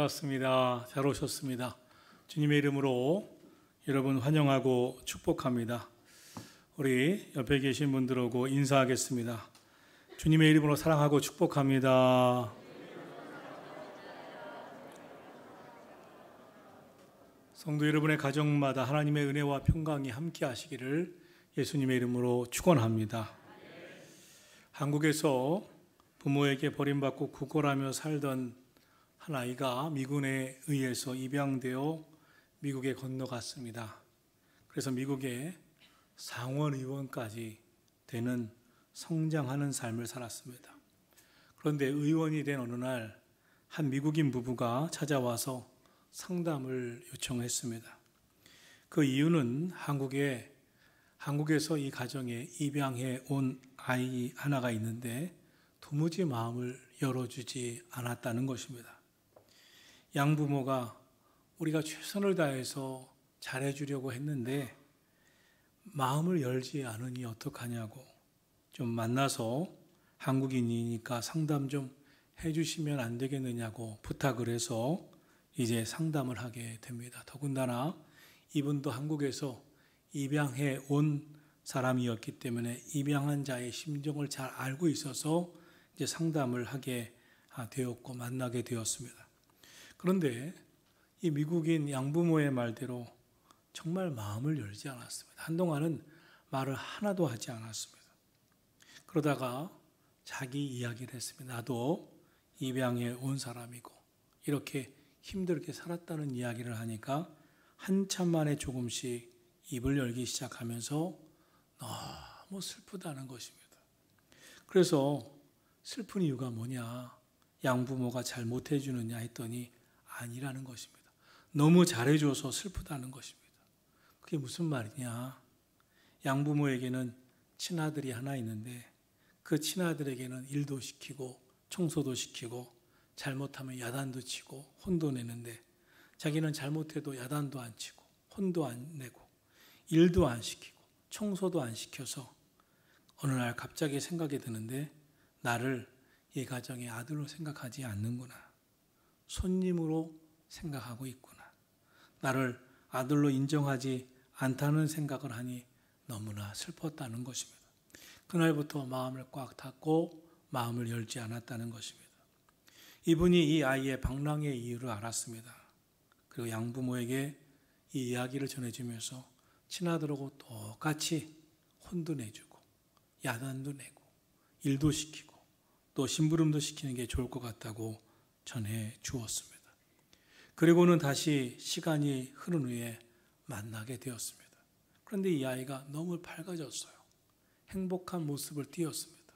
반갑습니다. 잘 오셨습니다. 주님의 이름으로 여러분 환영하고 축복합니다. 우리 옆에 계신 분들하고 인사하겠습니다. 주님의 이름으로 사랑하고 축복합니다. 성도 여러분의 가정마다 하나님의 은혜와 평강이 함께 하시기를 예수님의 이름으로 축원합니다. 한국에서 부모에게 버림받고 구걸하며 살던 한 아이가 미군에 의해서 입양되어 미국에 건너갔습니다. 그래서 미국의 상원 의원까지 되는 성장하는 삶을 살았습니다. 그런데 의원이 된 어느 날 한 미국인 부부가 찾아와서 상담을 요청했습니다. 그 이유는 한국에 한국에서 이 가정에 입양해 온 아이 하나가 있는데 도무지 마음을 열어주지 않았다는 것입니다. 양부모가 우리가 최선을 다해서 잘해주려고 했는데 마음을 열지 않으니 어떡하냐고 좀 만나서 한국인이니까 상담 좀 해주시면 안 되겠느냐고 부탁을 해서 이제 상담을 하게 됩니다. 더군다나 이분도 한국에서 입양해 온 사람이었기 때문에 입양한 자의 심정을 잘 알고 있어서 이제 상담을 하게 되었고 만나게 되었습니다. 그런데 이 미국인 양부모의 말대로 정말 마음을 열지 않았습니다. 한동안은 말을 하나도 하지 않았습니다. 그러다가 자기 이야기를 했습니다. 나도 입양해 온 사람이고 이렇게 힘들게 살았다는 이야기를 하니까 한참 만에 조금씩 입을 열기 시작하면서 너무 슬프다는 것입니다. 그래서 슬픈 이유가 뭐냐? 양부모가 잘 못해주느냐 했더니 아니라는 것입니다. 너무 잘해줘서 슬프다는 것입니다. 그게 무슨 말이냐? 양부모에게는 친아들이 하나 있는데 그 친아들에게는 일도 시키고 청소도 시키고 잘못하면 야단도 치고 혼도 내는데 자기는 잘못해도 야단도 안 치고 혼도 안 내고 일도 안 시키고 청소도 안 시켜서 어느 날 갑자기 생각이 드는데 나를 이 가정의 아들로 생각하지 않는구나. 손님으로 생각하고 있구나. 나를 아들로 인정하지 않다는 생각을 하니 너무나 슬펐다는 것입니다. 그날부터 마음을 꽉 닫고 마음을 열지 않았다는 것입니다. 이분이 이 아이의 방랑의 이유를 알았습니다. 그리고 양부모에게 이 이야기를 전해주면서 친아들하고 똑같이 혼도 내주고 야단도 내고 일도 시키고 또 심부름도 시키는 게 좋을 것 같다고 전해 주었습니다. 그리고는 다시 시간이 흐른 후에 만나게 되었습니다. 그런데 이 아이가 너무 밝아졌어요. 행복한 모습을 띄었습니다.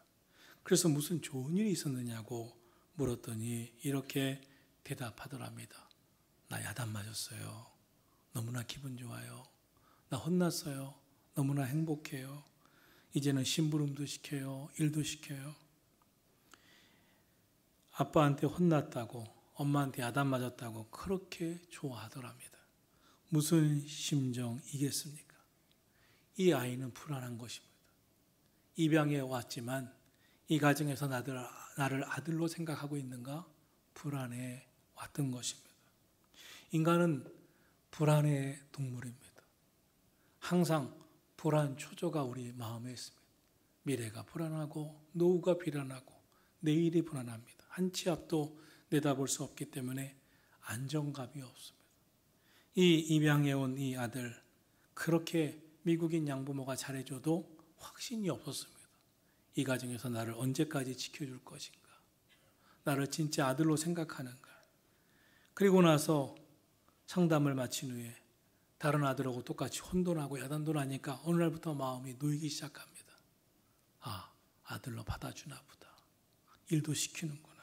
그래서 무슨 좋은 일이 있었느냐고 물었더니 이렇게 대답하더랍니다. 나 야단 맞았어요. 너무나 기분 좋아요. 나 혼났어요. 너무나 행복해요. 이제는 심부름도 시켜요. 일도 시켜요. 아빠한테 혼났다고 엄마한테 야단 맞았다고 그렇게 좋아하더랍니다. 무슨 심정이겠습니까? 이 아이는 불안한 것입니다. 입양해 왔지만 이 가정에서 나들, 나를 아들로 생각하고 있는가? 불안해 왔던 것입니다. 인간은 불안의 동물입니다. 항상 불안 초조가 우리 마음에 있습니다. 미래가 불안하고 노후가 불안하고 내일이 불안합니다. 한 치 앞도 내다볼 수 없기 때문에 안정감이 없습니다. 이 입양해 온 이 아들 그렇게 미국인 양부모가 잘해줘도 확신이 없었습니다. 이 가정에서 나를 언제까지 지켜줄 것인가? 나를 진짜 아들로 생각하는가? 그리고 나서 상담을 마친 후에 다른 아들하고 똑같이 혼돈하고 야단도 나니까 어느 날부터 마음이 놓이기 시작합니다. 아, 아들로 받아주나 보다. 일도 시키는구나.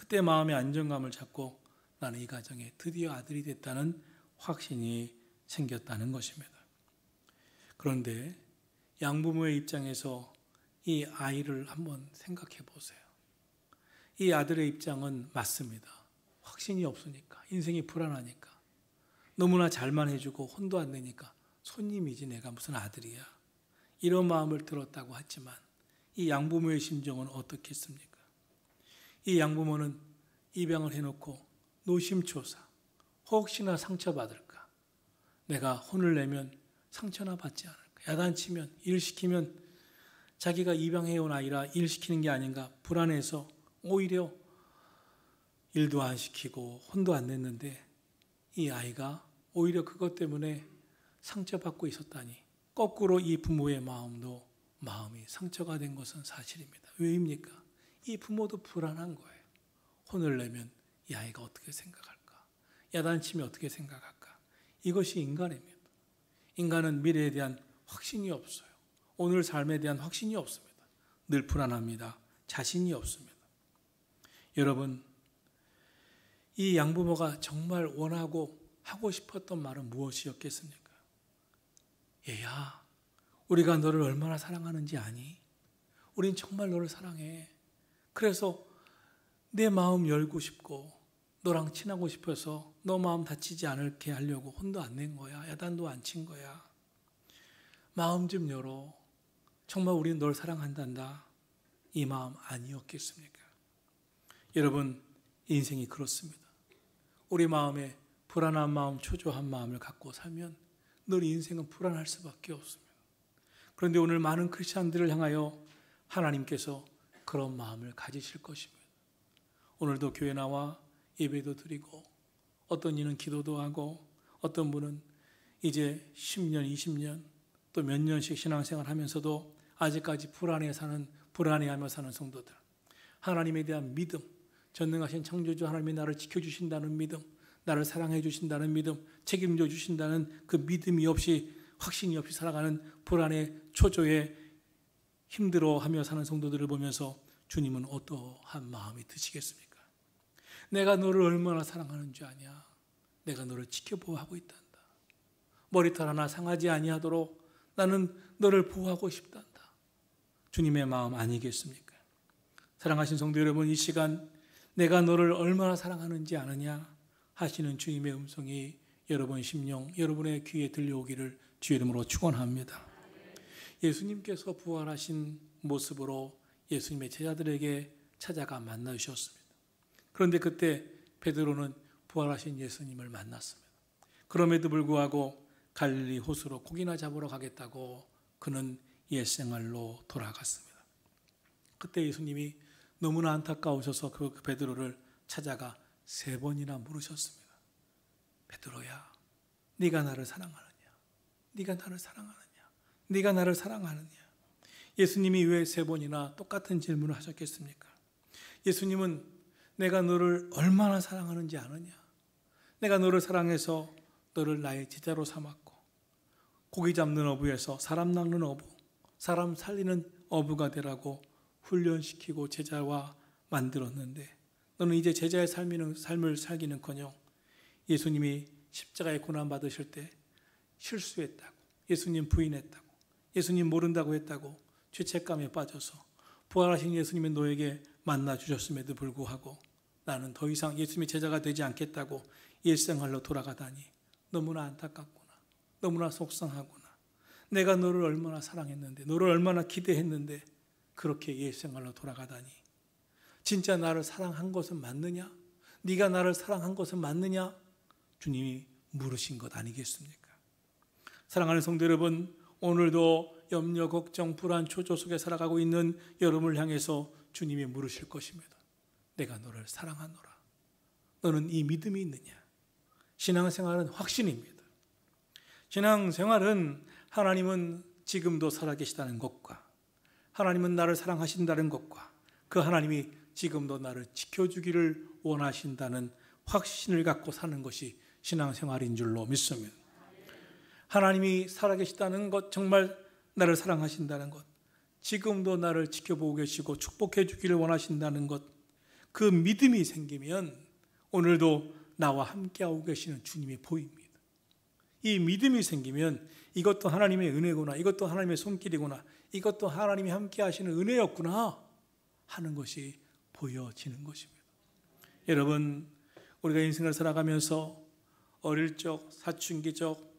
그때 마음의 안정감을 찾고 나는 이 가정에 드디어 아들이 됐다는 확신이 생겼다는 것입니다. 그런데 양부모의 입장에서 이 아이를 한번 생각해 보세요. 이 아들의 입장은 맞습니다. 확신이 없으니까, 인생이 불안하니까, 너무나 잘만 해주고 혼도 안 내니까 손님이지 내가 무슨 아들이야. 이런 마음을 들었다고 했지만 이 양부모의 심정은 어떻겠습니까? 이 양부모는 입양을 해놓고 노심초사. 혹시나 상처받을까? 내가 혼을 내면 상처나 받지 않을까? 야단치면, 일시키면 자기가 입양해온 아이라 일시키는 게 아닌가 불안해서 오히려 일도 안 시키고 혼도 안 냈는데 이 아이가 오히려 그것 때문에 상처받고 있었다니 거꾸로 이 부모의 마음도 마음이 상처가 된 것은 사실입니다. 왜입니까? 이 부모도 불안한 거예요. 혼을 내면 이 아이가 어떻게 생각할까? 야단치면 어떻게 생각할까? 이것이 인간입니다. 인간은 미래에 대한 확신이 없어요. 오늘 삶에 대한 확신이 없습니다. 늘 불안합니다. 자신이 없습니다. 여러분, 이 양부모가 정말 원하고 하고 싶었던 말은 무엇이었겠습니까? 얘야, 우리가 너를 얼마나 사랑하는지 아니? 우린 정말 너를 사랑해. 그래서 내 마음 열고 싶고 너랑 친하고 싶어서 너 마음 다치지 않게 하려고 혼도 안 낸 거야. 야단도 안 친 거야. 마음 좀 열어. 정말 우리는 널 사랑한단다. 이 마음 아니었겠습니까? 여러분, 인생이 그렇습니다. 우리 마음에 불안한 마음, 초조한 마음을 갖고 살면 늘 인생은 불안할 수밖에 없습니다. 그런데 오늘 많은 크리스천들을 향하여 하나님께서 그런 마음을 가지실 것입니다. 오늘도 교회 나와 예배도 드리고 어떤 이는 기도도 하고 어떤 분은 이제 10년, 20년 또 몇 년씩 신앙생활 하면서도 아직까지 불안해 사는 불안해하며 사는 성도들 하나님에 대한 믿음 전능하신 창조주 하나님이 나를 지켜 주신다는 믿음 나를 사랑해 주신다는 믿음 책임져 주신다는 그 믿음이 없이 확신이 없이 살아가는 불안의 초조에 힘들어하며 사는 성도들을 보면서 주님은 어떠한 마음이 드시겠습니까? 내가 너를 얼마나 사랑하는 줄 아냐? 내가 너를 지켜보호하고 있단다. 머리털 하나 상하지 아니하도록 나는 너를 보호하고 싶단다. 주님의 마음 아니겠습니까? 사랑하신 성도 여러분, 이 시간 내가 너를 얼마나 사랑하는지 아느냐 하시는 주님의 음성이 여러분 심령, 여러분의 귀에 들려오기를 주의 이름으로 축원합니다. 예수님께서 부활하신 모습으로 예수님의 제자들에게 찾아가 만나 주셨습니다. 그런데 그때 베드로는 부활하신 예수님을 만났습니다. 그럼에도 불구하고 갈릴리 호수로 고기나 잡으러 가겠다고 그는 옛 생활로 돌아갔습니다. 그때 예수님이 너무나 안타까우셔서 그 베드로를 찾아가 세 번이나 물으셨습니다. 베드로야, 네가 나를 사랑하느냐? 네가 나를 사랑하느냐? 네가 나를 사랑하느냐? 예수님이 왜 세 번이나 똑같은 질문을 하셨겠습니까? 예수님은 내가 너를 얼마나 사랑하는지 아느냐? 내가 너를 사랑해서 너를 나의 제자로 삼았고 고기 잡는 어부에서 사람 낚는 어부, 사람 살리는 어부가 되라고 훈련시키고 제자와 만들었는데 너는 이제 제자의 삶을, 살기는커녕 예수님이 십자가에 고난 받으실 때 실수했다고 예수님 부인했다고 예수님 모른다고 했다고 죄책감에 빠져서 부활하신 예수님이 너에게 만나 주셨음에도 불구하고 나는 더 이상 예수님의 제자가 되지 않겠다고 일생활로 돌아가다니 너무나 안타깝구나. 너무나 속상하구나. 내가 너를 얼마나 사랑했는데, 너를 얼마나 기대했는데, 그렇게 옛생활로 돌아가다니. 진짜 나를 사랑한 것은 맞느냐? 네가 나를 사랑한 것은 맞느냐? 주님이 물으신 것 아니겠습니까? 사랑하는 성도 여러분, 오늘도 염려, 걱정, 불안, 초조 속에 살아가고 있는 여러분을 향해서 주님이 물으실 것입니다. 내가 너를 사랑하노라. 너는 이 믿음이 있느냐? 신앙생활은 확신입니다. 신앙생활은 하나님은 지금도 살아계시다는 것과 하나님은 나를 사랑하신다는 것과 그 하나님이 지금도 나를 지켜주기를 원하신다는 확신을 갖고 사는 것이 신앙생활인 줄로 믿습니다. 하나님이 살아계시다는 것, 정말 나를 사랑하신다는 것, 지금도 나를 지켜보고 계시고 축복해 주기를 원하신다는 것, 그 믿음이 생기면 오늘도 나와 함께하고 계시는 주님이 보입니다. 이 믿음이 생기면 이것도 하나님의 은혜구나, 이것도 하나님의 손길이구나, 이것도 하나님이 함께 하시는 은혜였구나 하는 것이 보여지는 것입니다. 여러분, 우리가 인생을 살아가면서 어릴 적, 사춘기 적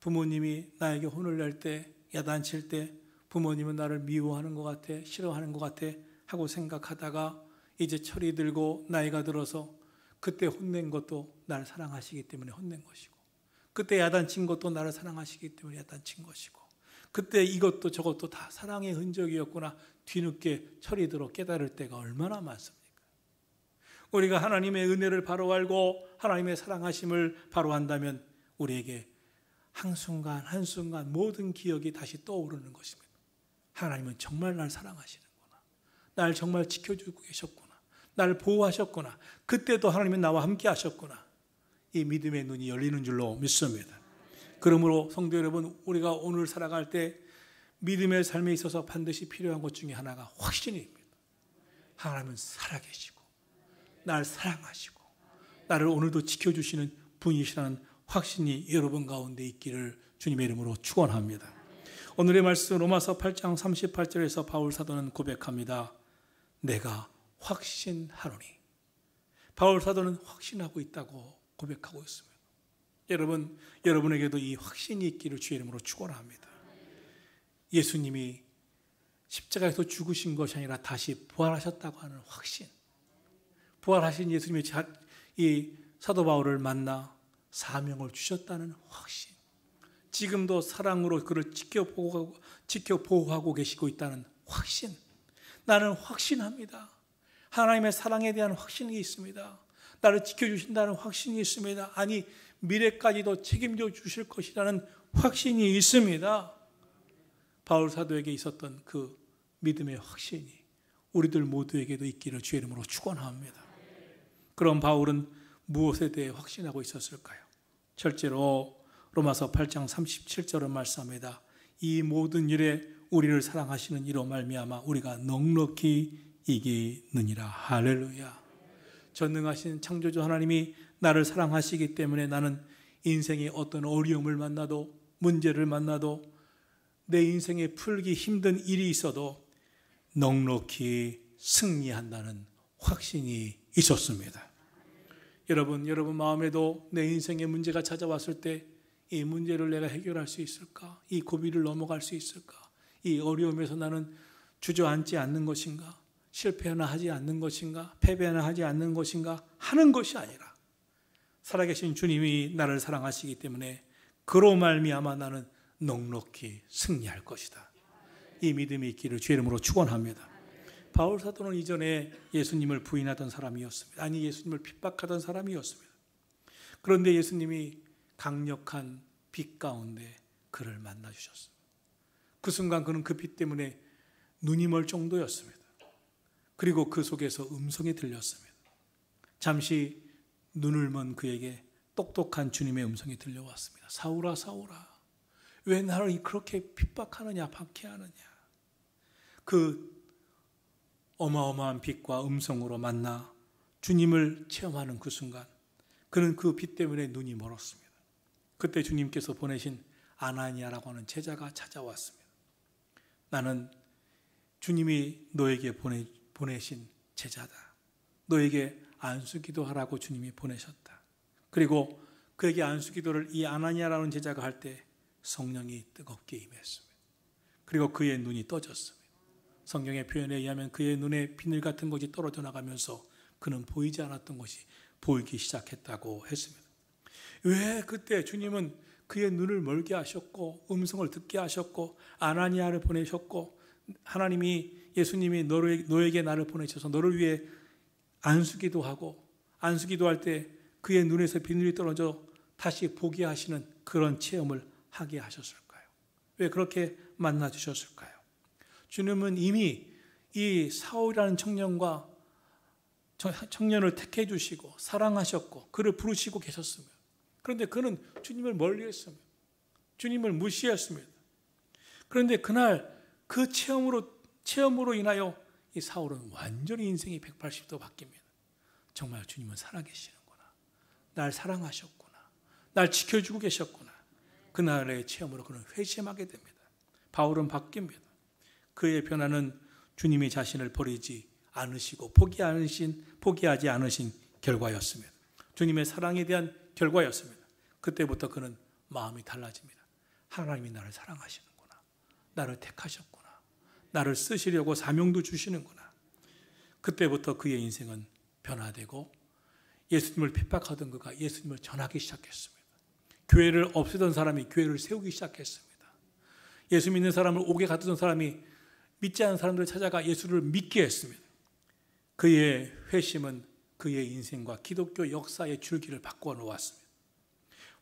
부모님이 나에게 혼을 낼 때, 야단칠 때 부모님은 나를 미워하는 것 같아, 싫어하는 것 같아 하고 생각하다가 이제 철이 들고 나이가 들어서 그때 혼낸 것도 나를 사랑하시기 때문에 혼낸 것이고 그때 야단친 것도 나를 사랑하시기 때문에 야단친 것이고 그때 이것도 저것도 다 사랑의 흔적이었구나 뒤늦게 철이 들어 깨달을 때가 얼마나 많습니까? 우리가 하나님의 은혜를 바로 알고 하나님의 사랑하심을 바로 한다면 우리에게 한순간 한순간 모든 기억이 다시 떠오르는 것입니다. 하나님은 정말 날 사랑하시는구나. 날 정말 지켜주고 계셨구나. 날 보호하셨구나. 그때도 하나님은 나와 함께 하셨구나. 이 믿음의 눈이 열리는 줄로 믿습니다. 그러므로 성도 여러분, 우리가 오늘 살아갈 때 믿음의 삶에 있어서 반드시 필요한 것 중에 하나가 확신입니다. 하나님은 살아계시고, 날 사랑하시고, 나를 오늘도 지켜주시는 분이시라는 확신이 여러분 가운데 있기를 주님의 이름으로 축원합니다. 오늘의 말씀 로마서 8장 38절에서 바울 사도는 고백합니다. 내가 확신하노니. 바울 사도는 확신하고 있다고 고백하고 있습니다. 여러분, 여러분에게도 이 확신이 있기를 주의 이름으로 축원합니다. 예수님이 십자가에서 죽으신 것이 아니라 다시 부활하셨다고 하는 확신. 부활하신 예수님이 이 사도 바울을 만나 사명을 주셨다는 확신. 지금도 사랑으로 그를 지켜보고, 지켜보호하고 계시고 있다는 확신. 나는 확신합니다. 하나님의 사랑에 대한 확신이 있습니다. 나를 지켜주신다는 확신이 있습니다. 아니, 미래까지도 책임져 주실 것이라는 확신이 있습니다. 바울 사도에게 있었던 그 믿음의 확신이 우리들 모두에게도 있기를 주의 이름으로 축원합니다. 그럼 바울은 무엇에 대해 확신하고 있었을까요? 철제로 로마서 8장 37절은 말씀합니다. 이 모든 일에 우리를 사랑하시는 이로 말미암아 우리가 넉넉히 이기느니라. 할렐루야. 전능하신 창조주 하나님이 나를 사랑하시기 때문에 나는 인생의 어떤 어려움을 만나도 문제를 만나도 내 인생에 풀기 힘든 일이 있어도 넉넉히 승리한다는 확신이 있었습니다. 여러분, 여러분 마음에도 내 인생에 문제가 찾아왔을 때 이 문제를 내가 해결할 수 있을까? 이 고비를 넘어갈 수 있을까? 이 어려움에서 나는 주저앉지 않는 것인가? 실패하나 하지 않는 것인가? 패배하나 하지 않는 것인가? 하는 것이 아니라 살아계신 주님이 나를 사랑하시기 때문에 그로 말미암아 나는 넉넉히 승리할 것이다. 이 믿음이 있기를 주의 이름으로 축원합니다. 바울 사도는 이전에 예수님을 부인하던 사람이었습니다. 아니 예수님을 핍박하던 사람이었습니다. 그런데 예수님이 강력한 빛 가운데 그를 만나 주셨습니다. 그 순간 그는 그 빛 때문에 눈이 멀 정도였습니다. 그리고 그 속에서 음성이 들렸습니다. 잠시 눈을 먼 그에게 똑똑한 주님의 음성이 들려왔습니다. 사울아 사울아 왜 나를 그렇게 핍박하느냐 박해하느냐 그 어마어마한 빛과 음성으로 만나 주님을 체험하는 그 순간 그는 그 빛 때문에 눈이 멀었습니다. 그때 주님께서 보내신 아나니아라고 하는 제자가 찾아왔습니다. 나는 주님이 너에게 보내, 보내신 제자다. 너에게 안수 기도 하라고 주님이 보내셨다. 그리고 그에게 안수 기도를 이 아나니아라는 제자가 할 때 성령이 뜨겁게 임했습니다. 그리고 그의 눈이 떠졌습니다. 성경의 표현에 의하면 그의 눈에 비늘 같은 것이 떨어져 나가면서 그는 보이지 않았던 것이 보이기 시작했다고 했습니다. 왜 그때 주님은 그의 눈을 멀게 하셨고 음성을 듣게 하셨고 아나니아를 보내셨고 하나님이 예수님이 너에게 나를 보내셔서 너를 위해 안수기도 하고 안수기도 할 때 그의 눈에서 비늘이 떨어져 다시 보게 하시는 그런 체험을 하게 하셨을까요? 왜 그렇게 만나 주셨을까요? 주님은 이미 이 사울이라는 청년과 청년을 택해 주시고 사랑하셨고 그를 부르시고 계셨습니다. 그런데 그는 주님을 멀리했습니다. 주님을 무시했습니다. 그런데 그날 그 체험으로 체험으로 인하여 이 사울은 완전히 인생이 180도 바뀝니다. 정말 주님은 살아계시는구나. 날 사랑하셨구나. 날 지켜주고 계셨구나. 그날의 체험으로 그는 회심하게 됩니다. 바울은 바뀝니다. 그의 변화는 주님이 자신을 버리지 않으시고 포기 않으신, 포기하지 않으신 결과였습니다. 주님의 사랑에 대한 결과였습니다. 그때부터 그는 마음이 달라집니다. 하나님이 나를 사랑하시는구나. 나를 택하셨구나. 나를 쓰시려고 사명도 주시는구나. 그때부터 그의 인생은 변화되고 예수님을 핍박하던 그가 예수님을 전하기 시작했습니다. 교회를 없애던 사람이 교회를 세우기 시작했습니다. 예수 믿는 사람을 오게 가두던 사람이 믿지 않은 사람들을 찾아가 예수를 믿게 했습니다. 그의 회심은 그의 인생과 기독교 역사의 줄기를 바꿔 놓았습니다.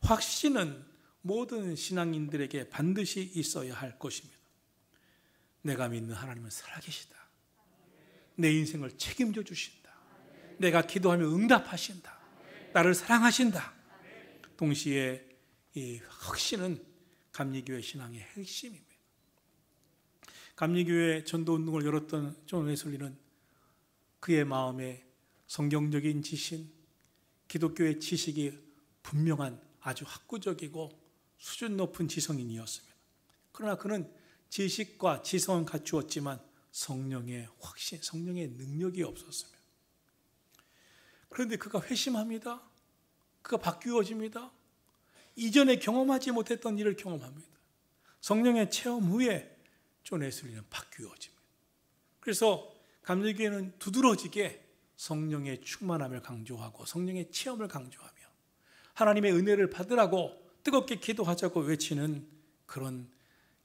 확신은 모든 신앙인들에게 반드시 있어야 할 것입니다. 내가 믿는 하나님은 살아계시다. 내 인생을 책임져 주신다. 내가 기도하면 응답하신다. 나를 사랑하신다. 동시에 이 확신은 감리교회 신앙의 핵심입니다. 감리교회 전도 운동을 열었던 존 웨슬리는 그의 마음에 성경적인 지식, 기독교의 지식이 분명한 아주 학구적이고 수준 높은 지성인이었습니다. 그러나 그는 지식과 지성은 갖추었지만 성령의 확신, 성령의 능력이 없었습니다. 그런데 그가 회심합니다. 그가 바뀌어집니다. 이전에 경험하지 못했던 일을 경험합니다. 성령의 체험 후에 존 웨슬리는 바뀌어집니다. 그래서 감리교회는 두드러지게 성령의 충만함을 강조하고 성령의 체험을 강조하며 하나님의 은혜를 받으라고 뜨겁게 기도하자고 외치는 그런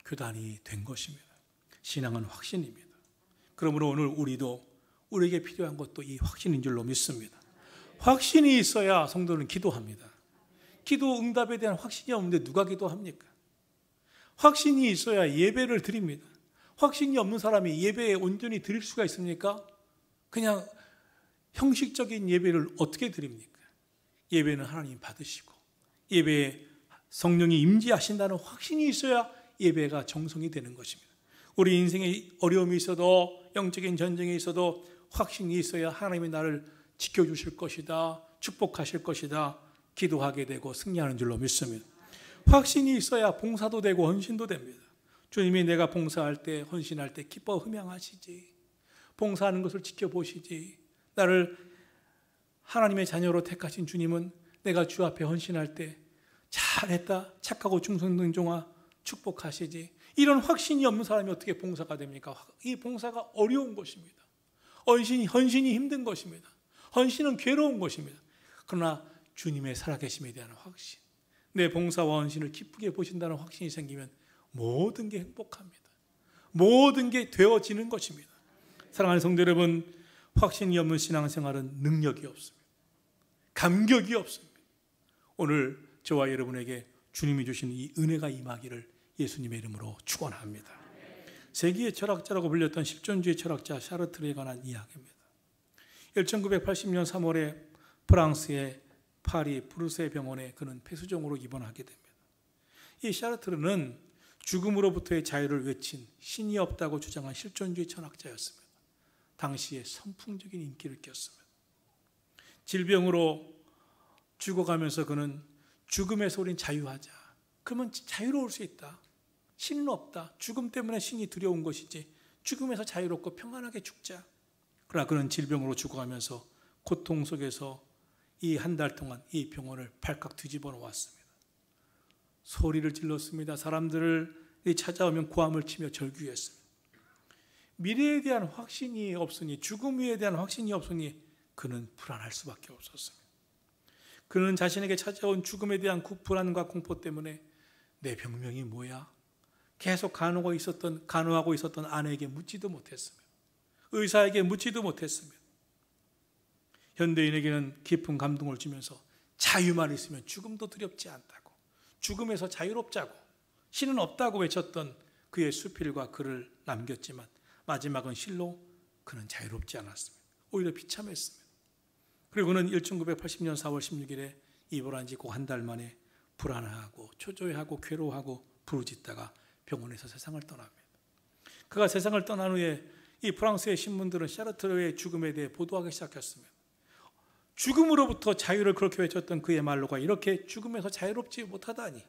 교단이 된 것입니다. 신앙은 확신입니다. 그러므로 오늘 우리도 우리에게 필요한 것도 이 확신인 줄로 믿습니다. 확신이 있어야 성도는 기도합니다. 기도 응답에 대한 확신이 없는데 누가 기도합니까? 확신이 있어야 예배를 드립니다. 확신이 없는 사람이 예배에 온전히 드릴 수가 있습니까? 그냥 형식적인 예배를 어떻게 드립니까? 예배는 하나님 받으시고 예배에 성령이 임재하신다는 확신이 있어야 예배가 정성이 되는 것입니다. 우리 인생에 어려움이 있어도 영적인 전쟁에 있어도 확신이 있어야 하나님이 나를 지켜주실 것이다. 축복하실 것이다. 기도하게 되고 승리하는 줄로 믿습니다. 확신이 있어야 봉사도 되고 헌신도 됩니다. 주님이 내가 봉사할 때, 헌신할 때 기뻐 흠양하시지. 봉사하는 것을 지켜보시지. 나를 하나님의 자녀로 택하신 주님은 내가 주 앞에 헌신할 때 잘했다. 착하고 충성된 종아 축복하시지. 이런 확신이 없는 사람이 어떻게 봉사가 됩니까? 이 봉사가 어려운 것입니다. 헌신이, 헌신이 힘든 것입니다. 헌신은 괴로운 것입니다. 그러나 주님의 살아계심에 대한 확신, 내 봉사와 헌신을 기쁘게 보신다는 확신이 생기면 모든 게 행복합니다. 모든 게 되어지는 것입니다. 사랑하는 성도 여러분, 확신이 없는 신앙생활은 능력이 없습니다. 감격이 없습니다. 오늘 저와 여러분에게 주님이 주신 이 은혜가 임하기를 예수님의 이름으로 축원합니다. 세계의 철학자라고 불렸던 실존주의 철학자 샤르트르에 관한 이야기입니다. 1980년 3월에 프랑스의 파리 브루세 병원에 그는 폐수종으로 입원하게 됩니다. 이 샤르트르는 죽음으로부터의 자유를 외친 신이 없다고 주장한 실존주의 철학자였습니다. 당시에 선풍적인 인기를 꼈습니다. 질병으로 죽어가면서 그는 죽음에서 우린 자유하자. 그러면 자유로울 수 있다. 신은 없다. 죽음 때문에 신이 두려운 것이지. 죽음에서 자유롭고 평안하게 죽자. 그러나 그는 질병으로 죽어가면서 고통 속에서 이 한 달 동안 이 병원을 발칵 뒤집어 놓았습니다. 소리를 질렀습니다. 사람들을 찾아오면 고함을 치며 절규했습니다. 미래에 대한 확신이 없으니 죽음 에 대한 확신이 없으니 그는 불안할 수밖에 없었습니다. 그는 자신에게 찾아온 죽음에 대한 불안과 공포 때문에 내 병명이 뭐야? 계속 간호하고 있었던 간호하고 있었던 아내에게 묻지도 못했습니다. 의사에게 묻지도 못했습니다. 현대인에게는 깊은 감동을 주면서 자유만 있으면 죽음도 두렵지 않다고 죽음에서 자유롭자고 신은 없다고 외쳤던 그의 수필과 글을 남겼지만 마지막은 실로 그는 자유롭지 않았습니다. 오히려 비참했습니다. 그리고 그는 1980년 4월 16일에 입원한 지꼭한달 만에 불안하고 초조해하고 괴로워하고 부르짖다가 병원에서 세상을 떠납니다. 그가 세상을 떠난 후에 이 프랑스의 신문들은 샤르트르의 죽음에 대해 보도하기 시작했습니다. 죽음으로부터 자유를 그렇게 외쳤던 그의 말로가 이렇게 죽음에서 자유롭지 못하다니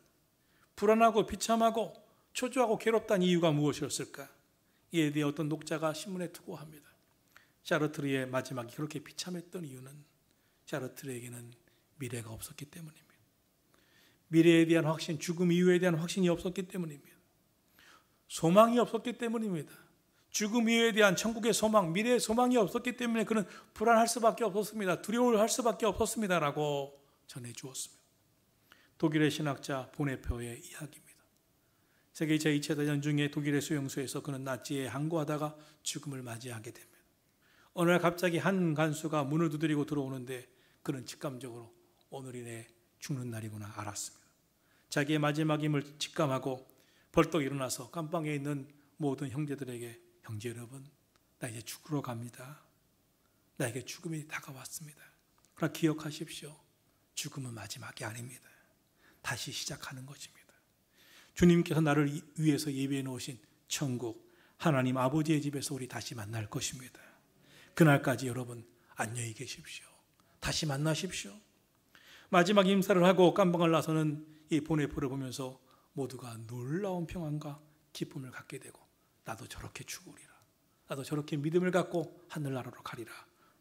불안하고 비참하고 초조하고 괴롭다는 이유가 무엇이었을까? 이에 대해 어떤 녹자가 신문에 투고합니다. 샤르트르의 마지막이 그렇게 비참했던 이유는 샤르트르에게는 미래가 없었기 때문입니다. 미래에 대한 확신, 죽음 이후에 대한 확신이 없었기 때문입니다. 소망이 없었기 때문입니다. 죽음 이후에 대한 천국의 소망, 미래의 소망이 없었기 때문에 그는 불안할 수밖에 없었습니다. 두려워할 수밖에 없었습니다라고 전해 주었습니다. 독일의 신학자 보네표의 이야기입니다. 세계 제 2차 대전 중에 독일의 수용소에서 그는 나치에 항거하다가 죽음을 맞이하게 됩니다. 어느 날 갑자기 한 간수가 문을 두드리고 들어오는데 그는 직감적으로 오늘이 내 죽는 날이구나 알았습니다. 자기의 마지막임을 직감하고 벌떡 일어나서 깜방에 있는 모든 형제들에게 형제 여러분 나 이제 죽으러 갑니다. 나에게 죽음이 다가왔습니다. 그러나 기억하십시오. 죽음은 마지막이 아닙니다. 다시 시작하는 것입니다. 주님께서 나를 위해서 예비해 놓으신 천국, 하나님 아버지의 집에서 우리 다시 만날 것입니다. 그날까지 여러분 안녕히 계십시오. 다시 만나십시오. 마지막 임사를 하고 깜방을 나서는 이 보네포를 보면서 모두가 놀라운 평안과 기쁨을 갖게 되고 나도 저렇게 죽으리라. 나도 저렇게 믿음을 갖고 하늘나라로 가리라.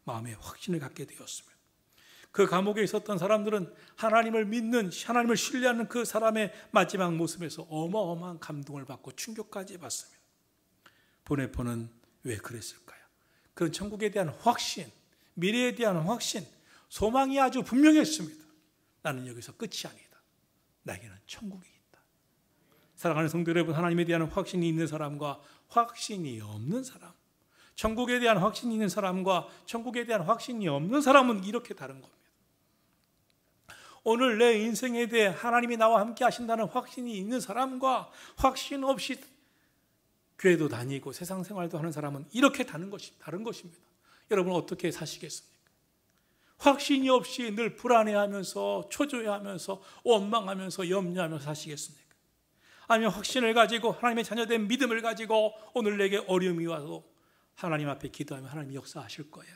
마음에 확신을 갖게 되었습니다. 그 감옥에 있었던 사람들은 하나님을 믿는 하나님을 신뢰하는 그 사람의 마지막 모습에서 어마어마한 감동을 받고 충격까지 받습니다. 보네포는 왜 그랬을까요? 그런 천국에 대한 확신, 미래에 대한 확신, 소망이 아주 분명했습니다. 나는 여기서 끝이 아니다. 나에게는 천국이 있다. 사랑하는 성도 여러분, 하나님에 대한 확신이 있는 사람과 확신이 없는 사람, 천국에 대한 확신이 있는 사람과 천국에 대한 확신이 없는 사람은 이렇게 다른 겁니다. 오늘 내 인생에 대해 하나님이 나와 함께 하신다는 확신이 있는 사람과 확신 없이 교회도 다니고 세상 생활도 하는 사람은 이렇게 다른 것이 다른 것입니다. 여러분 어떻게 사시겠습니까? 확신이 없이 늘 불안해하면서 초조해하면서 원망하면서 염려하면서 사시겠습니까? 아니면 확신을 가지고 하나님의 자녀된 믿음을 가지고 오늘 내게 어려움이 와도 하나님 앞에 기도하면 하나님 역사하실 거야.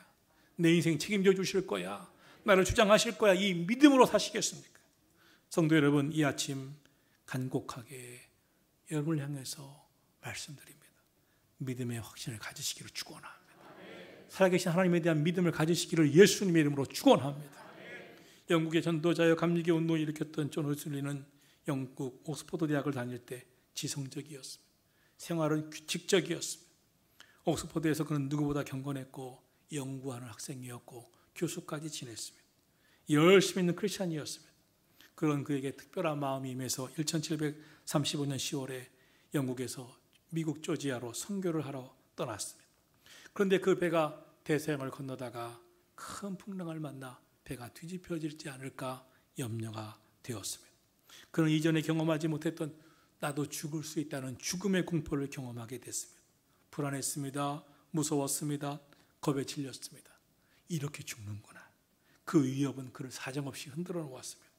내 인생 책임져 주실 거야. 나를 주장하실 거야. 이 믿음으로 사시겠습니까? 성도 여러분, 이 아침 간곡하게 여러분을 향해서 말씀드립니다. 믿음의 확신을 가지시기를 축원합니다. 살아계신 하나님에 대한 믿음을 가지시기를 예수님의 이름으로 축원합니다. 영국의 전도자요 감리교 운동을 일으켰던 존 웨슬리는 영국 옥스퍼드 대학을 다닐 때 지성적이었습니다. 생활은 규칙적이었습니다. 옥스퍼드에서 그는 누구보다 경건했고 연구하는 학생이었고 교수까지 지냈습니다. 열심히 있는 크리스찬이었습니다. 그런 그에게 특별한 마음이 임해서 1735년 10월에 영국에서 미국 조지아로 선교를 하러 떠났습니다. 그런데 그 배가 대서양을 건너다가 큰 풍랑을 만나 배가 뒤집혀질지 않을까 염려가 되었습니다. 그는 이전에 경험하지 못했던 나도 죽을 수 있다는 죽음의 공포를 경험하게 됐습니다. 불안했습니다. 무서웠습니다. 겁에 질렸습니다. 이렇게 죽는구나. 그 위협은 그를 사정없이 흔들어 놓았습니다.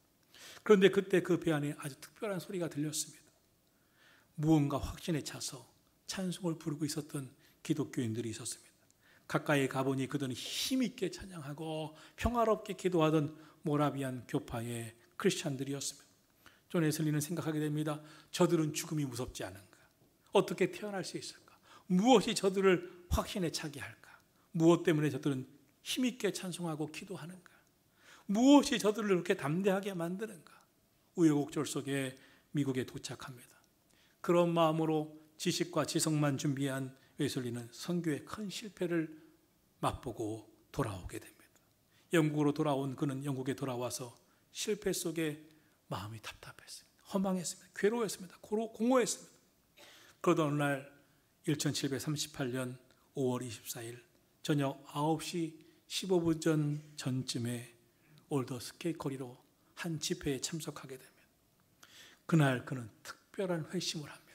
그런데 그때 그 배 안에 아주 특별한 소리가 들렸습니다. 무언가 확신에 차서 찬송을 부르고 있었던 기독교인들이 있었습니다. 가까이 가보니 그들은 힘있게 찬양하고 평화롭게 기도하던 모라비안 교파의 크리스찬들이었습니다. 존 웨슬리는 생각하게 됩니다. 저들은 죽음이 무섭지 않은가? 어떻게 태어날 수 있을까? 무엇이 저들을 확신에 차게 할까? 무엇 때문에 저들은 힘있게 찬송하고 기도하는가? 무엇이 저들을 그렇게 담대하게 만드는가? 우여곡절 속에 미국에 도착합니다. 그런 마음으로 지식과 지성만 준비한 웨슬리는 선교의 큰 실패를 맛보고 돌아오게 됩니다. 영국으로 돌아온 그는 영국에 돌아와서 실패 속에 마음이 답답했습니다. 허망했습니다. 괴로웠습니다. 공허했습니다. 그러던 어느 날 1738년 5월 24일 저녁 9시 15분 전 전쯤에 올더 스케이커리로 한 집회에 참석하게 되면 그날 그는 특별한 회심을 합니다.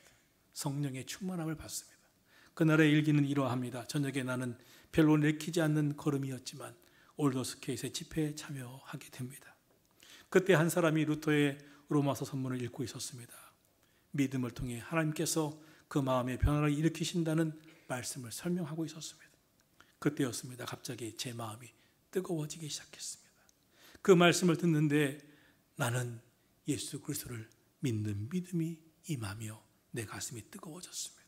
성령의 충만함을 받습니다. 그날의 일기는 이러합니다. 저녁에 나는 별로 내키지 않는 걸음이었지만 올더스케이트의 집회에 참여하게 됩니다. 그때 한 사람이 루터의 로마서 선문을 읽고 있었습니다. 믿음을 통해 하나님께서 그 마음의 변화를 일으키신다는 말씀을 설명하고 있었습니다. 그때였습니다. 갑자기 제 마음이 뜨거워지기 시작했습니다. 그 말씀을 듣는데 나는 예수 그리스도를 믿는 믿음이 임하며 내 가슴이 뜨거워졌습니다.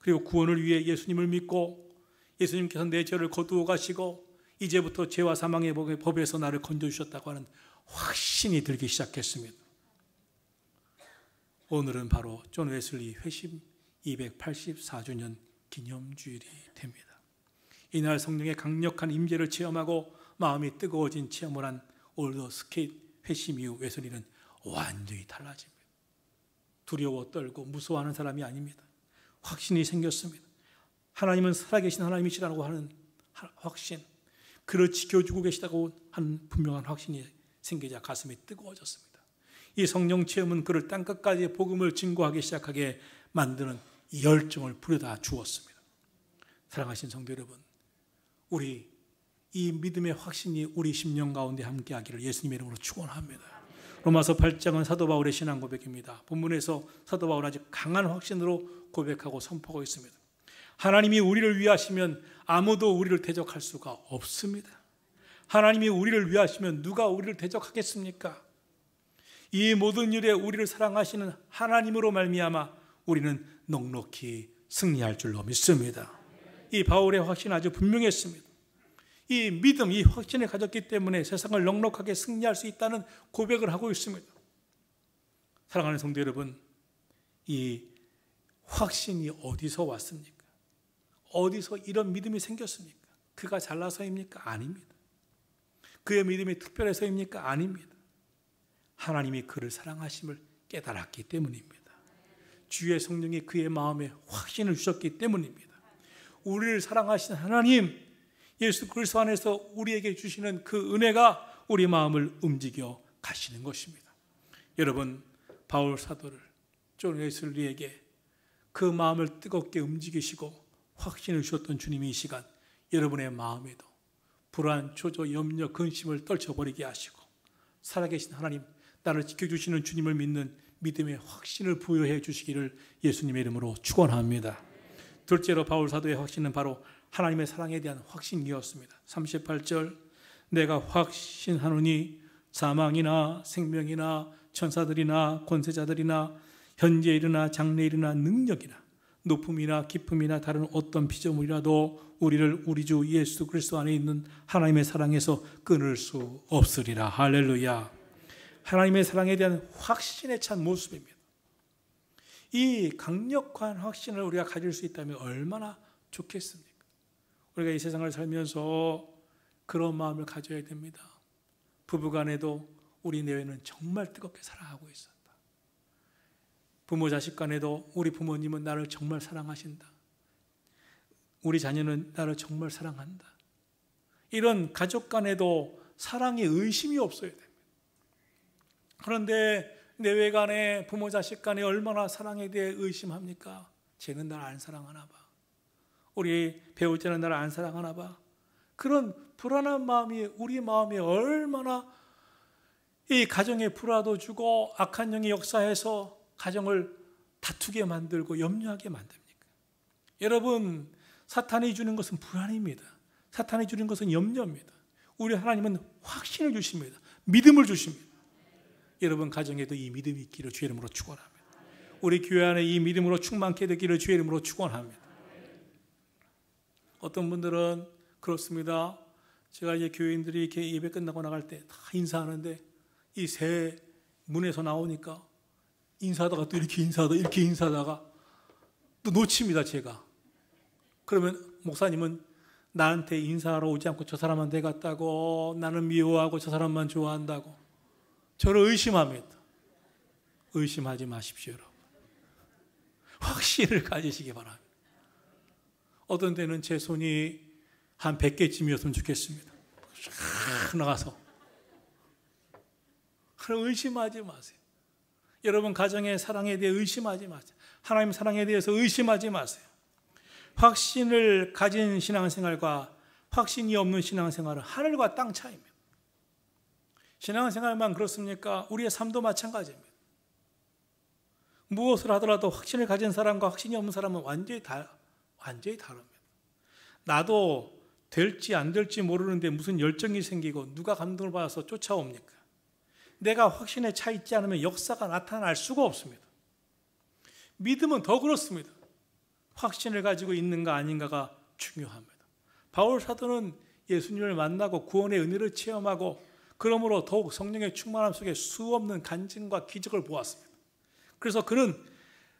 그리고 구원을 위해 예수님을 믿고 예수님께서 내 죄를 거두어 가시고 이제부터 죄와 사망의 법에서 나를 건져 주셨다고 하는 확신이 들기 시작했습니다. 오늘은 바로 존 웨슬리 회심 284주년 기념주일이 됩니다. 이날 성령의 강력한 임재를 체험하고 마음이 뜨거워진 체험을 한 올더스게이트 회심 이후 웨슬리는 완전히 달라집니다. 두려워 떨고 무서워하는 사람이 아닙니다. 확신이 생겼습니다. 하나님은 살아계신 하나님이시라고 하는 확신, 그를 지켜주고 계시다고 하는 분명한 확신이 생기자 가슴이 뜨거워졌습니다. 이 성령 체험은 그를 땅끝까지 복음을 증거하기 시작하게 만드는 열정을 부려다 주었습니다. 사랑하신 성도 여러분, 우리 이 믿음의 확신이 우리 심령 가운데 함께하기를 예수님의 이름으로 축원합니다. 로마서 8장은 사도 바울의 신앙 고백입니다. 본문에서 사도 바울 아주 강한 확신으로 고백하고 선포하고 있습니다. 하나님이 우리를 위하시면 아무도 우리를 대적할 수가 없습니다. 하나님이 우리를 위하시면 누가 우리를 대적하겠습니까? 이 모든 일에 우리를 사랑하시는 하나님으로 말미암아 우리는 넉넉히 승리할 줄로 믿습니다. 이 바울의 확신 아주 분명했습니다. 이 믿음, 이 확신을 가졌기 때문에 세상을 넉넉하게 승리할 수 있다는 고백을 하고 있습니다. 사랑하는 성도 여러분, 이 확신이 어디서 왔습니까? 어디서 이런 믿음이 생겼습니까? 그가 잘나서입니까? 아닙니다. 그의 믿음이 특별해서입니까? 아닙니다. 하나님이 그를 사랑하심을 깨달았기 때문입니다. 주의 성령이 그의 마음에 확신을 주셨기 때문입니다. 우리를 사랑하신 하나님, 예수 그리스도 안에서 우리에게 주시는 그 은혜가 우리 마음을 움직여 가시는 것입니다. 여러분, 바울 사도와 존 웨슬리에게 그 마음을 뜨겁게 움직이시고 확신을 주셨던 주님이 이 시간 여러분의 마음에도 불안, 초조, 염려, 근심을 떨쳐버리게 하시고 살아계신 하나님, 나를 지켜주시는 주님을 믿는 믿음의 확신을 부여해 주시기를 예수님의 이름으로 축원합니다. 둘째로 바울 사도의 확신은 바로 하나님의 사랑에 대한 확신이었습니다. 38절 내가 확신하노니 사망이나 생명이나 천사들이나 권세자들이나 현재 일이나 장래 일이나 능력이나 높음이나 깊음이나 다른 어떤 피조물이라도 우리를 우리 주 예수 그리스도 안에 있는 하나님의 사랑에서 끊을 수 없으리라. 할렐루야. 하나님의 사랑에 대한 확신에 찬 모습입니다. 이 강력한 확신을 우리가 가질 수 있다면 얼마나 좋겠습니까? 우리가 이 세상을 살면서 그런 마음을 가져야 됩니다. 부부간에도 우리 내외는 정말 뜨겁게 사랑하고 있었다. 부모 자식 간에도 우리 부모님은 나를 정말 사랑하신다. 우리 자녀는 나를 정말 사랑한다. 이런 가족 간에도 사랑에 의심이 없어야 됩니다. 그런데 내외 간에 부모 자식 간에 얼마나 사랑에 대해 의심합니까? 쟤는 날 안 사랑하나 봐. 우리 배우자는 나를 안 사랑하나 봐. 그런 불안한 마음이 우리 마음에 얼마나 이 가정에 불화도 주고 악한 영이 역사해서 가정을 다투게 만들고 염려하게 만듭니까? 여러분, 사탄이 주는 것은 불안입니다. 사탄이 주는 것은 염려입니다. 우리 하나님은 확신을 주십니다. 믿음을 주십니다. 여러분 가정에도 이 믿음이 있기를 주의 이름으로 축원합니다. 우리 교회 안에 이 믿음으로 충만케 되기를 주의 이름으로 축원합니다. 어떤 분들은 그렇습니다. 제가 이제 교인들이 이렇게 예배 끝나고 나갈 때 다 인사하는데 이 새 문에서 나오니까 인사하다가 또 이렇게 인사하다 이렇게 인사하다가 또 놓칩니다 제가. 그러면 목사님은 나한테 인사하러 오지 않고 저 사람한테 갔다고 나는 미워하고 저 사람만 좋아한다고 저를 의심합니다. 의심하지 마십시오 여러분. 확신을 가지시기 바랍니다. 어떤 때는 제 손이 한 100개쯤이었으면 좋겠습니다. 나가서. 그럼 의심하지 마세요. 여러분 가정의 사랑에 대해 의심하지 마세요. 하나님 사랑에 대해서 의심하지 마세요. 확신을 가진 신앙생활과 확신이 없는 신앙생활은 하늘과 땅 차이입니다. 신앙생활만 그렇습니까? 우리의 삶도 마찬가지입니다. 무엇을 하더라도 확신을 가진 사람과 확신이 없는 사람은 완전히 다, 완전히 다릅니다. 나도 될지 안 될지 모르는데 무슨 열정이 생기고 누가 감동을 받아서 쫓아옵니까? 내가 확신에 차 있지 않으면 역사가 나타날 수가 없습니다. 믿음은 더 그렇습니다. 확신을 가지고 있는가 아닌가가 중요합니다. 바울 사도는 예수님을 만나고 구원의 은혜를 체험하고 그러므로 더욱 성령의 충만함 속에 수없는 간증과 기적을 보았습니다. 그래서 그는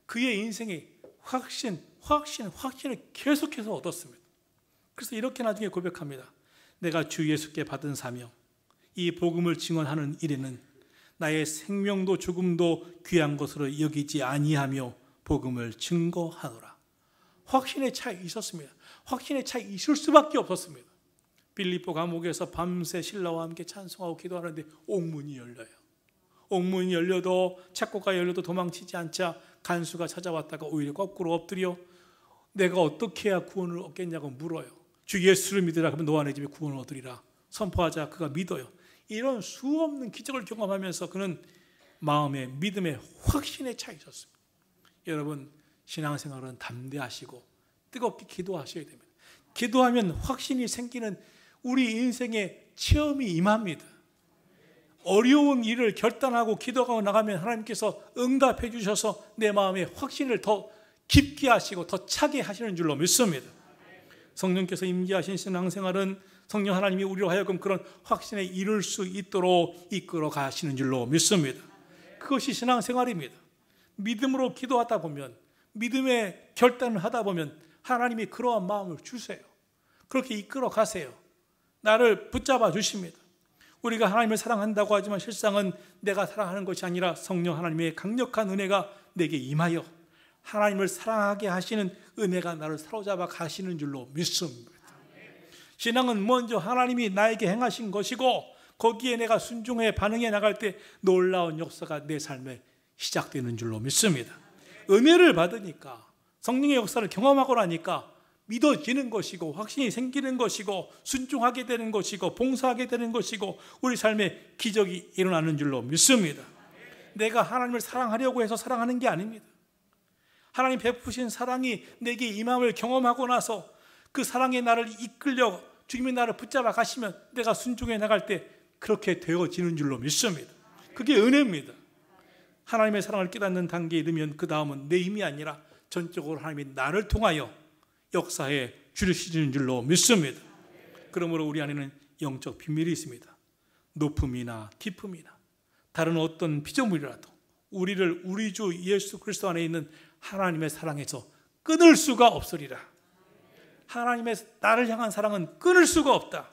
그의 인생이 확신, 확신, 확신을 계속해서 얻었습니다. 그래서 이렇게 나중에 고백합니다. 내가 주 예수께 받은 사명, 이 복음을 증언하는 일에는 나의 생명도 죽음도 귀한 것으로 여기지 아니하며 복음을 증거하노라. 확신의 차이 있었습니다. 확신의 차이 있을 수밖에 없었습니다. 빌립보 감옥에서 밤새 신라와 함께 찬송하고 기도하는데 옥문이 열려요. 옥문이 열려도 착고가 열려도 도망치지 않자 간수가 찾아왔다가 오히려 거꾸로 엎드려 내가 어떻게 해야 구원을 얻겠냐고 물어요. 주 예수를 믿으라 그러면 너와 내 집에 구원을 얻으리라. 선포하자 그가 믿어요. 이런 수없는 기적을 경험하면서 그는 마음의 믿음의 확신에 차 있었습니다. 여러분 신앙생활은 담대하시고 뜨겁게 기도하셔야 됩니다. 기도하면 확신이 생기는 우리 인생의 체험이 임합니다. 어려운 일을 결단하고 기도하고 나가면 하나님께서 응답해 주셔서 내 마음의 확신을 더 깊게 하시고 더 차게 하시는 줄로 믿습니다. 성령께서 임재하신 신앙생활은 성령 하나님이 우리로 하여금 그런 확신에 이룰 수 있도록 이끌어 가시는 줄로 믿습니다. 그것이 신앙생활입니다. 믿음으로 기도하다 보면 믿음의 결단을 하다 보면 하나님이 그러한 마음을 주세요. 그렇게 이끌어 가세요. 나를 붙잡아 주십니다. 우리가 하나님을 사랑한다고 하지만 실상은 내가 사랑하는 것이 아니라 성령 하나님의 강력한 은혜가 내게 임하여 하나님을 사랑하게 하시는 은혜가 나를 사로잡아 가시는 줄로 믿습니다. 신앙은 먼저 하나님이 나에게 행하신 것이고 거기에 내가 순종해 반응해 나갈 때 놀라운 역사가 내 삶에 시작되는 줄로 믿습니다. 은혜를 받으니까 성령의 역사를 경험하고 나니까 믿어지는 것이고 확신이 생기는 것이고 순종하게 되는 것이고 봉사하게 되는 것이고 우리 삶에 기적이 일어나는 줄로 믿습니다. 내가 하나님을 사랑하려고 해서 사랑하는 게 아닙니다. 하나님 베푸신 사랑이 내게 임함을 경험하고 나서 그 사랑의 나를 이끌려 주님이 나를 붙잡아 가시면 내가 순종해 나갈 때 그렇게 되어지는 줄로 믿습니다. 그게 은혜입니다. 하나님의 사랑을 깨닫는 단계에 이르면 그 다음은 내 힘이 아니라 전적으로 하나님이 나를 통하여 역사에 주시는 줄로 믿습니다. 그러므로 우리 안에는 영적 비밀이 있습니다. 높음이나 깊음이나 다른 어떤 피조물이라도 우리를 우리 주 예수 그리스도 안에 있는 하나님의 사랑에서 끊을 수가 없으리라. 하나님의 나를 향한 사랑은 끊을 수가 없다.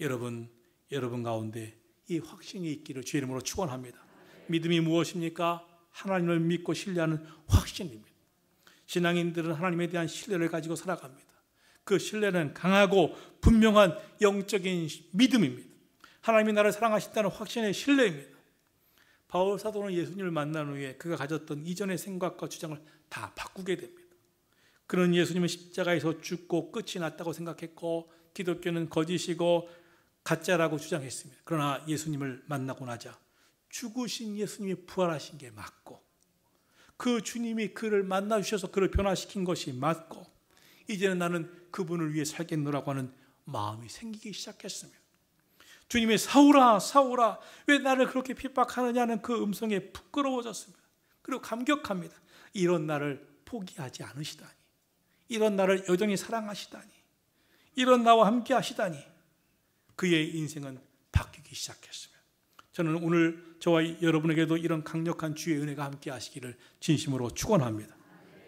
여러분, 여러분 가운데 이 확신이 있기를 주의 이름으로 축원합니다. 믿음이 무엇입니까? 하나님을 믿고 신뢰하는 확신입니다. 신앙인들은 하나님에 대한 신뢰를 가지고 살아갑니다. 그 신뢰는 강하고 분명한 영적인 믿음입니다. 하나님이 나를 사랑하신다는 확신의 신뢰입니다. 바울 사도는 예수님을 만난 후에 그가 가졌던 이전의 생각과 주장을 다 바꾸게 됩니다. 그런 예수님은 십자가에서 죽고 끝이 났다고 생각했고 기독교는 거짓이고 가짜라고 주장했습니다. 그러나 예수님을 만나고 나자 죽으신 예수님이 부활하신 게 맞고 그 주님이 그를 만나 주셔서 그를 변화시킨 것이 맞고 이제는 나는 그분을 위해 살겠노라고 하는 마음이 생기기 시작했습니다. 주님이 사울아 사울아 왜 나를 그렇게 핍박하느냐는 그 음성에 부끄러워졌습니다. 그리고 감격합니다. 이런 나를 포기하지 않으시다니. 이런 나를 여전히 사랑하시다니. 이런 나와 함께 하시다니. 그의 인생은 바뀌기 시작했습니다. 저는 오늘 저와 여러분에게도 이런 강력한 주의 은혜가 함께 하시기를 진심으로 축원합니다.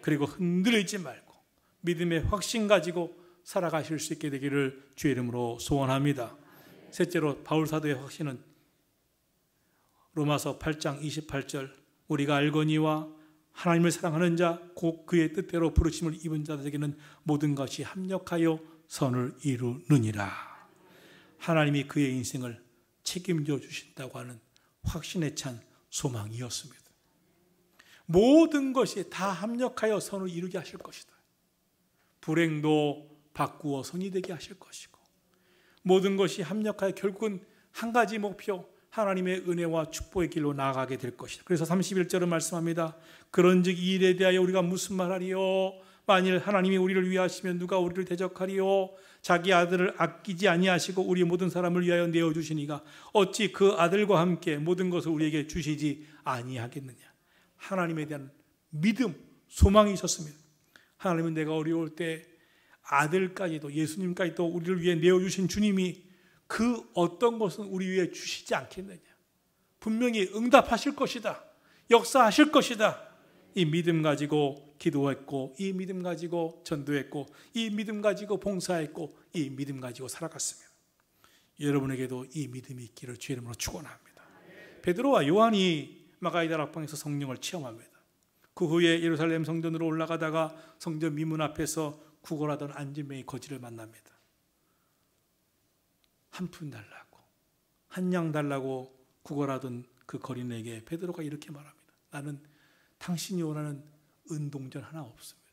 그리고 흔들리지 말고 믿음의 확신 가지고 살아가실 수 있게 되기를 주의 이름으로 소원합니다. 셋째로 바울 사도의 확신은 로마서 8장 28절 우리가 알거니와 하나님을 사랑하는 자 곧 그의 뜻대로 부르심을 입은 자들에게는 모든 것이 합력하여 선을 이루느니라. 하나님이 그의 인생을 책임져 주신다고 하는 확신에 찬 소망이었습니다. 모든 것이 다 합력하여 선을 이루게 하실 것이다. 불행도 바꾸어 선이 되게 하실 것이고 모든 것이 합력하여 결국은 한 가지 목표 하나님의 은혜와 축복의 길로 나아가게 될 것이다. 그래서 31절은 말씀합니다. 그런즉 이 일에 대하여 우리가 무슨 말하리요? 만일 하나님이 우리를 위하시면 누가 우리를 대적하리요? 자기 아들을 아끼지 아니하시고 우리 모든 사람을 위하여 내어 주시니가 어찌 그 아들과 함께 모든 것을 우리에게 주시지 아니하겠느냐? 하나님에 대한 믿음, 소망이 있었습니다. 하나님은 내가 어려울 때 아들까지도 예수님까지도 우리를 위해 내어 주신 주님이 그 어떤 것은 우리 위해 주시지 않겠느냐? 분명히 응답하실 것이다. 역사하실 것이다. 이 믿음 가지고 기도했고 이 믿음 가지고 전도했고 이 믿음 가지고 봉사했고 이 믿음 가지고 살아갔으면 여러분에게도 이 믿음이 있기를 주의 이름으로 축원합니다. 베드로와 요한이 마가이다 락방에서 성령을 체험합니다. 그 후에 예루살렘 성전으로 올라가다가 성전 미문 앞에서 구걸하던 안진뱅이 거지를 만납니다. 한 푼 달라고 한 양 달라고 구걸하던 그 거린에게 베드로가 이렇게 말합니다. 나는 당신이 원하는 은동전 하나 없습니다.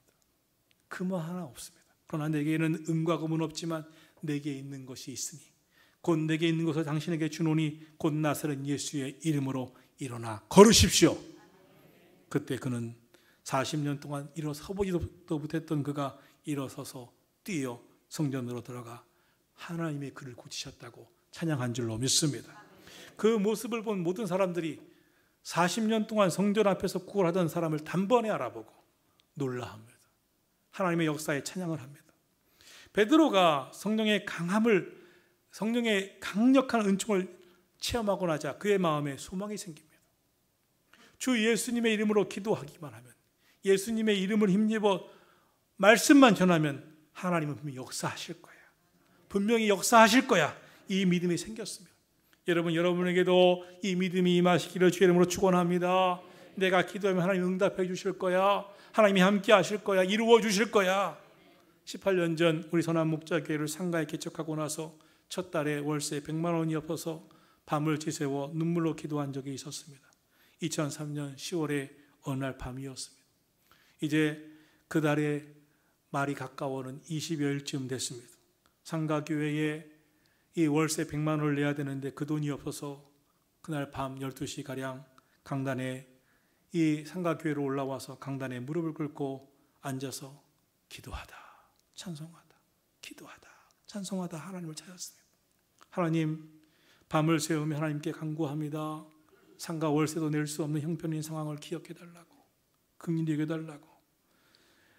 금화 하나 없습니다. 그러나 내게는 은과 금은 없지만 내게 있는 것이 있으니 곧 내게 있는 것을 당신에게 주노니 곧 나사렛 예수의 이름으로 일어나 걸으십시오. 그때 그는 40년 동안 일어서 보지도 못했던 그가 일어서서 뛰어 성전으로 들어가 하나님의 그를 고치셨다고 찬양한 줄로 믿습니다. 그 모습을 본 모든 사람들이 40년 동안 성전 앞에서 구걸하던 사람을 단번에 알아보고 놀라합니다. 하나님의 역사에 찬양을 합니다. 베드로가 성령의 강함을 성령의 강력한 은총을 체험하고 나자 그의 마음에 소망이 생깁니다. 주 예수님의 이름으로 기도하기만 하면 예수님의 이름을 힘입어 말씀만 전하면 하나님은 분명히 역사하실 거야. 분명히 역사하실 거야. 이 믿음이 생겼으면. 여러분 여러분에게도 이 믿음이 임하시기를 주의 이름으로 축원합니다. 내가 기도하면 하나님 응답해 주실 거야. 하나님이 함께 하실 거야. 이루어 주실 거야. 18년 전 우리 선한 목자 교회를 상가에 개척하고 나서 첫 달에 월세 100만 원이 없어서 밤을 지새워 눈물로 기도한 적이 있었습니다. 2003년 10월에 어느 날 밤이었습니다. 이제 그 달에 말이 가까워는 20여일쯤 됐습니다. 상가교회에 이 월세 100만 원을 내야 되는데 그 돈이 없어서 그날 밤 12시 가량 강단에 이 상가교회로 올라와서 강단에 무릎을 꿇고 앉아서 기도하다, 찬송하다, 기도하다, 찬송하다 하나님을 찾았습니다. 하나님, 밤을 새우며 하나님께 간구합니다. 상가 월세도 낼 수 없는 형편인 상황을 기억해 달라고, 긍휼히 달라고.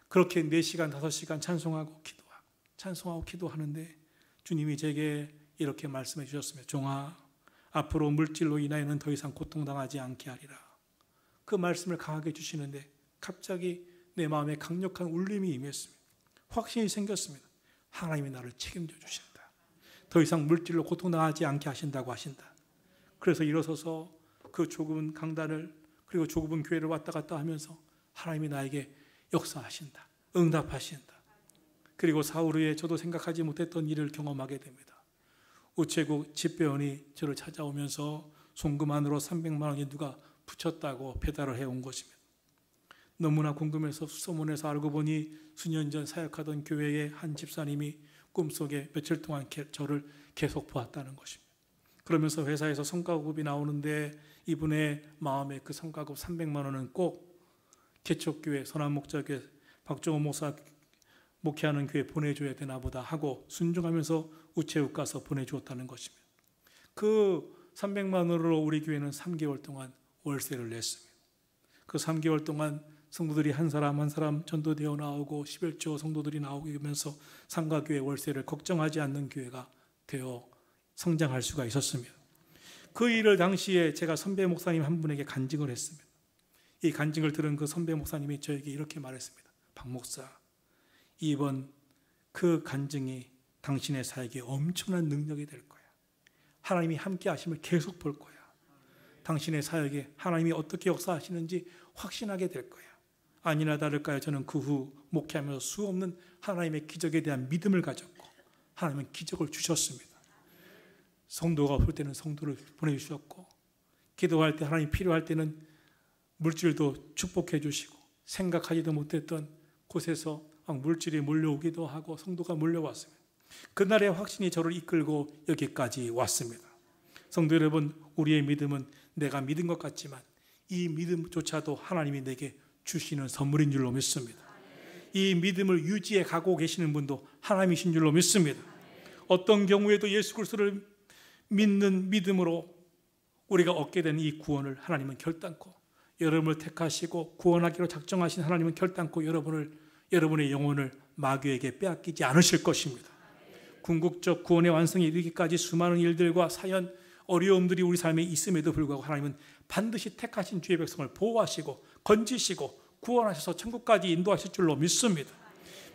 그렇게 4시간, 5시간 찬송하고 기도하고, 찬송하고 기도하는데 주님이 제게 이렇게 말씀해 주셨습니다. 종아, 앞으로 물질로 인하여는 더 이상 고통당하지 않게 하리라. 그 말씀을 강하게 주시는데 갑자기 내 마음에 강력한 울림이 임했습니다. 확신이 생겼습니다. 하나님이 나를 책임져 주신다. 더 이상 물질로 고통당하지 않게 하신다고 하신다. 그래서 일어서서 그 좁은 강단을 그리고 좁은 교회를 왔다 갔다 하면서 하나님이 나에게 역사하신다. 응답하신다. 그리고 사흘 후에 저도 생각하지 못했던 일을 경험하게 됩니다. 우체국 집배원이 저를 찾아오면서 송금 안으로 300만 원이 누가 붙였다고 배달을 해온 것입니다. 너무나 궁금해서 수소문에서 알고 보니 수년 전 사역하던 교회의 한 집사님이 꿈속에 며칠 동안 저를 계속 보았다는 것입니다. 그러면서 회사에서 성과급이 나오는데 이분의 마음에 그 성과급 300만 원은 꼭 개척교회 선한목자교회 박종호 목사 목회하는 교회 보내줘야 되나 보다 하고 순종하면서 우체국 가서 보내주었다는 것입니다. 그 300만 원으로 우리 교회는 3개월 동안 월세를 냈습니다. 그 3개월 동안 성도들이 한 사람 한 사람 전도되어 나오고 11조 성도들이 나오면서 상가교회 월세를 걱정하지 않는 교회가 되어 성장할 수가 있었습니다. 그 일을 당시에 제가 선배 목사님 한 분에게 간증을 했습니다. 이 간증을 들은 그 선배 목사님이 저에게 이렇게 말했습니다. 박 목사, 이번 그 간증이 당신의 사역에 엄청난 능력이 될 거야. 하나님이 함께 하심을 계속 볼 거야. 당신의 사역에 하나님이 어떻게 역사하시는지 확신하게 될 거야. 아니나 다를까요? 저는 그 후 목회하면서 수 없는 하나님의 기적에 대한 믿음을 가졌고 하나님은 기적을 주셨습니다. 성도가 올 때는 성도를 보내주셨고 기도할 때 하나님 필요할 때는 물질도 축복해 주시고 생각하지도 못했던 곳에서 물질이 몰려오기도 하고 성도가 몰려왔습니다. 그날의 확신이 저를 이끌고 여기까지 왔습니다. 성도 여러분, 우리의 믿음은 내가 믿은 것 같지만 이 믿음조차도 하나님이 내게 주시는 선물인 줄로 믿습니다. 이 믿음을 유지해 가고 계시는 분도 하나님이신 줄로 믿습니다. 어떤 경우에도 예수 그리스도를 믿는 믿음으로 우리가 얻게 된 이 구원을 하나님은 결단코 여러분을 택하시고 구원하기로 작정하신 하나님은 결단코 여러분을 여러분의 영혼을 마귀에게 빼앗기지 않으실 것입니다. 궁극적 구원의 완성에 이르기까지 수많은 일들과 사연, 어려움들이 우리 삶에 있음에도 불구하고 하나님은 반드시 택하신 주의 백성을 보호하시고 건지시고 구원하셔서 천국까지 인도하실 줄로 믿습니다.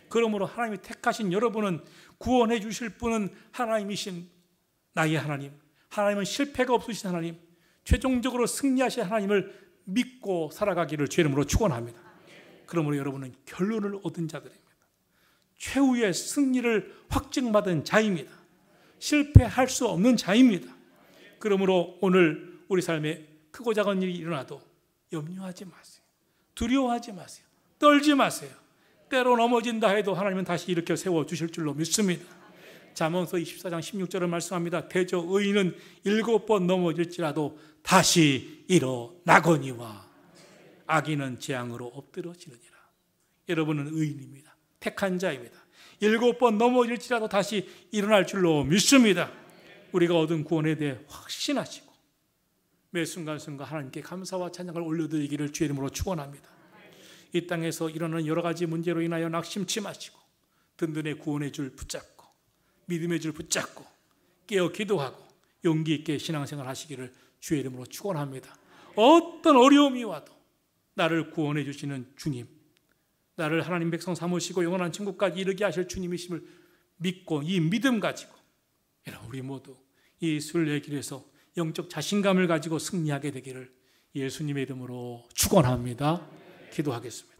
그러므로 하나님이 택하신 여러분은 구원해 주실 분은 하나님이신 나의 하나님, 하나님은 실패가 없으신 하나님, 최종적으로 승리하실 하나님을 믿고 살아가기를 주 이름으로 축원합니다. 그러므로 여러분은 결론을 얻은 자들입니다. 최후의 승리를 확증받은 자입니다. 실패할 수 없는 자입니다. 그러므로 오늘 우리 삶에 크고 작은 일이 일어나도 염려하지 마세요. 두려워하지 마세요. 떨지 마세요. 때로 넘어진다 해도 하나님은 다시 일으켜 세워 주실 줄로 믿습니다. 잠언서 24장 16절을 말씀합니다. 대저 의인은 일곱 번 넘어질지라도 다시 일어나거니와 악인은 재앙으로 엎드러지느니라. 여러분은 의인입니다. 택한 자입니다. 일곱 번 넘어질지라도 다시 일어날 줄로 믿습니다. 우리가 얻은 구원에 대해 확신하시고 매 순간순간 하나님께 감사와 찬양을 올려드리기를 주의 이름으로 축원합니다. 이 땅에서 일어나는 여러 가지 문제로 인하여 낙심치 마시고 든든히 구원의 줄 붙잡고 믿음의 줄 붙잡고 깨어 기도하고 용기 있게 신앙생활 하시기를 주의 이름으로 축원합니다. 어떤 어려움이 와도 나를 구원해 주시는 주님, 나를 하나님 백성 삼으시고 영원한 천국까지 이르게 하실 주님이심을 믿고 이 믿음 가지고 여러분 우리 모두 이 순례 길에서 영적 자신감을 가지고 승리하게 되기를 예수님의 이름으로 축원합니다. 기도하겠습니다.